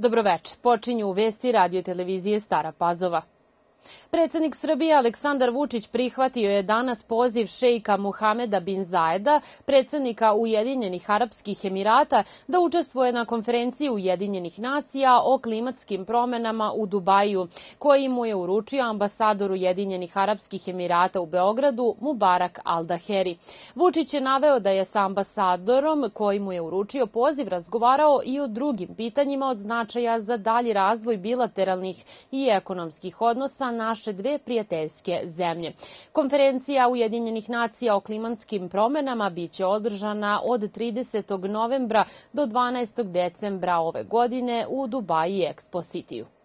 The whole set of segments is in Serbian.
Dobroveče. Počinju u vesti radio televizije Stara Pazova. Predsednik Srbije Aleksandar Vučić prihvatio je danas poziv šejka Muhameda bin Zaeda, predsednika Ujedinjenih Arapskih Emirata, da učestvuje na konferenciji Ujedinjenih nacija o klimatskim promenama u Dubaju, koji mu je uručio ambasador Ujedinjenih Arapskih Emirata u Beogradu Mubarak Aldaheri. Vučić je naveo da je sa ambasadorom koji mu je uručio poziv razgovarao i o drugim pitanjima od značaja za dalji razvoj bilateralnih i ekonomskih odnosa naše dve prijateljske zemlje. Konferencija Ujedinjenih nacija o klimatskim promenama biće održana od 30. novembra do 12. decembra ove godine u Dubaji Expo Cityu.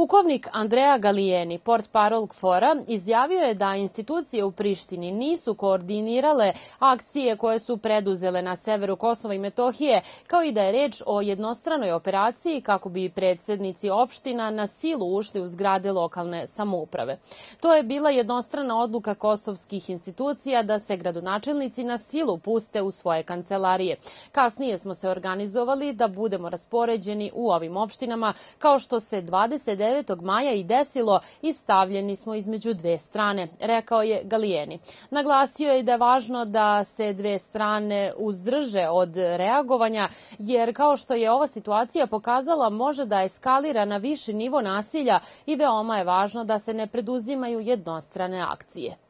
Pukovnik Andrea Galijeni, port parol KFOR-a, izjavio je da institucije u Prištini nisu koordinirale akcije koje su preduzele na severu Kosova i Metohije, kao i da je reč o jednostranoj operaciji kako bi predsednici opština na silu ušli u zgrade lokalne samouprave. To je bila jednostrana odluka kosovskih institucija da se gradonačelnici na silu puste u svoje kancelarije. Kasnije smo se organizovali da budemo raspoređeni u ovim opštinama, kao što se 29 9. maja i desilo i stavljeni smo između dve strane, rekao je Galijeni. Naglasio je da je važno da se dve strane uzdrže od reagovanja, jer kao što je ova situacija pokazala, može da eskalira na viši nivo nasilja i veoma je važno da se ne preduzimaju jednostrane akcije.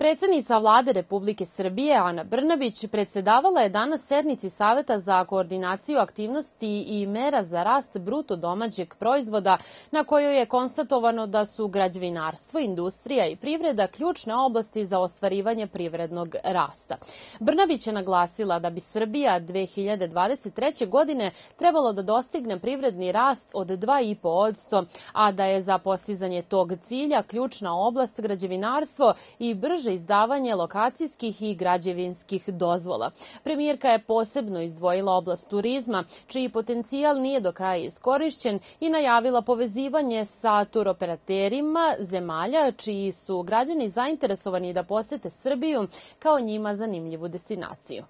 Predsednica vlade Republike Srbije, Ana Brnabić, predsedavala je danas sednici Saveta za koordinaciju aktivnosti i mera za rast bruto domaćeg proizvoda, na kojoj je konstatovano da su građevinarstvo, industrija i privreda ključne oblasti za ostvarivanje privrednog rasta. Brnabić je naglasila da bi Srbija 2023. godine trebalo da dostigne privredni rast od 2,5%, a da je za postizanje tog cilja ključna oblast građevinarstvo i brže brže izdavanje lokacijskih i građevinskih dozvola. Premijerka je posebno izdvojila oblast turizma, čiji potencijal nije do kraja iskorišćen i najavila povezivanje sa turoperaterima zemalja čiji su građani zainteresovani da posete Srbiju kao njima zanimljivu destinaciju.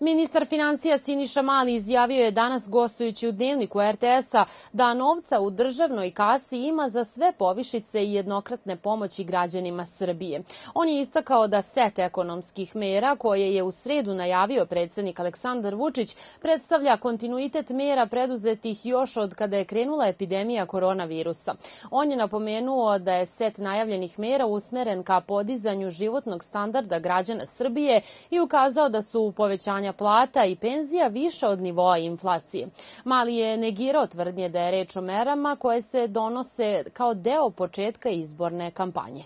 Ministar financija Siniša Mali izjavio je danas gostujući u dnevniku RTS-a da novca u državnoj kasi ima za sve povišice i jednokratne pomoći građanima Srbije. On je istakao da set ekonomskih mera koje je u sredu najavio predsednik Aleksandar Vučić predstavlja kontinuitet mera preduzetih još od kada je krenula epidemija koronavirusa. On je napomenuo da je set najavljenih mera usmeren ka podizanju životnog standarda građana Srbije i ukazao da su povećanja povećanja plata i penzija više od nivoa inflacije. Mali je negirao tvrdnje da je reč o merama koje se donose kao deo početka izborne kampanje.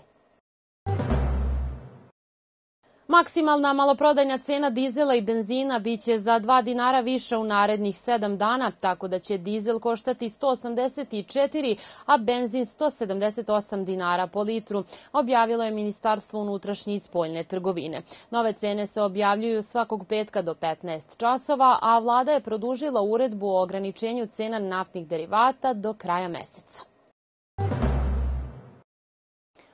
Maksimalna maloprodajna cena dizela i benzina biće za 2 dinara više u narednih 7 dana, tako da će dizel koštati 184, a benzin 178 dinara po litru, objavilo je Ministarstvo unutrašnje i spoljne trgovine. Nove cene se objavljuju svakog petka do 15 časova, a vlada je produžila uredbu o ograničenju cena naftnih derivata do kraja meseca.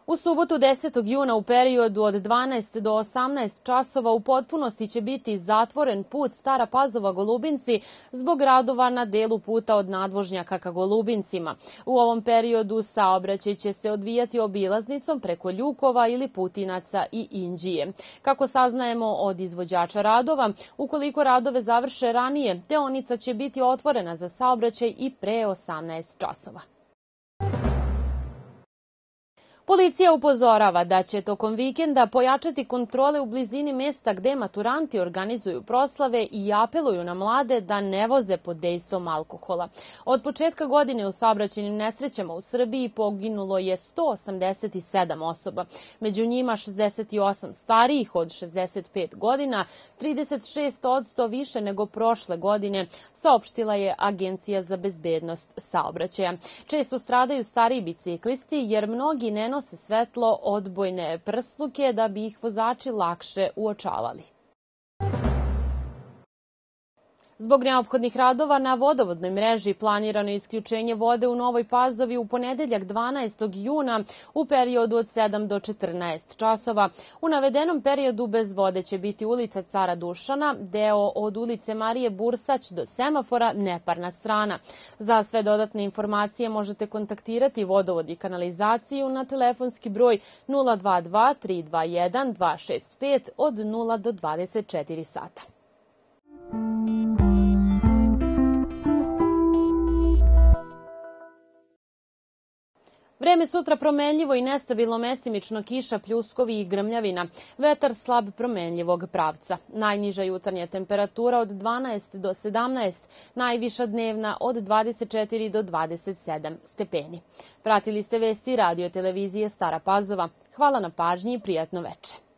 U subotu 10. juna u periodu od 12 do 18 časova u potpunosti će biti zatvoren put Stara Pazova Golubinci zbog radova na delu puta od nadvožnjaka ka Golubincima. U ovom periodu saobraćaj će se odvijati obilaznicom preko Ljukova ili Putinaca i Inđije. Kako saznajemo od izvođača radova, ukoliko radove završe ranije, deonica će biti otvorena za saobraćaj i pre 18 časova. Policija upozorava da će tokom vikenda pojačati kontrole u blizini mesta gde maturanti organizuju proslave i apeluju na mlade da ne voze pod dejstvom alkohola. Od početka godine u saobraćenim nesrećama u Srbiji poginulo je 187 osoba, među njima 68 starijih od 65 godina, 36 odsto više nego prošle godine, saopštila je Agencija za bezbednost saobraćaja. Često stradaju stariji biciklisti jer mnogi ne svetlo odbojne prsluke da bi ih vozači lakše uočavali. Zbog neophodnih radova na vodovodnoj mreži planirano je isključenje vode u Novoj Pazovi u ponedeljak 12. juna u periodu od 7 do 14 časova. U navedenom periodu bez vode će biti ulica Cara Dušana, deo od ulice Marije Bursać do semafora Neparna strana. Za sve dodatne informacije možete kontaktirati vodovod i kanalizaciju na telefonski broj 022 321 265 od 0 do 24 sata. Vreme sutra promenljivo i nestabilno mestimično kiša, pljuskovi i grmljavina. Vetar slab promenljivog pravca. Najniža jutarnja temperatura od 12 do 17, najviša dnevna od 24 do 27 stepeni. Pratili ste vesti radio televizije Stara Pazova. Hvala na pažnji i prijatno veče.